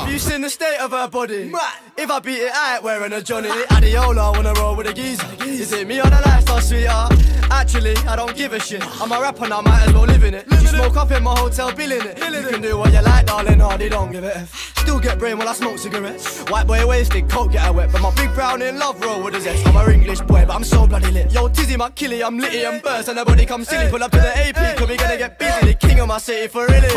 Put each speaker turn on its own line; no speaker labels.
Have you seen the state of her body? If I beat it, I ain't wearing a Johnny. Adiola, wanna roll with a geezer. Is it me or the lifestyle, sweetheart? Actually, I don't give a shit. I'm a rapper now, might as well live in it. You smoke up in my hotel, billing it. it. You can do what you like, darling, Arrdee don't give a F. Still get brain while I smoke cigarettes. White boy wasted, coke get a wet. But my big brown in love roll with a zest. I'm a English boy, but I'm so bloody lit. Yo, Tizzy, my killie, I'm litty and burst. And nobody come silly. Pull up to the AP, cause we gonna get busy. The king of my city for really.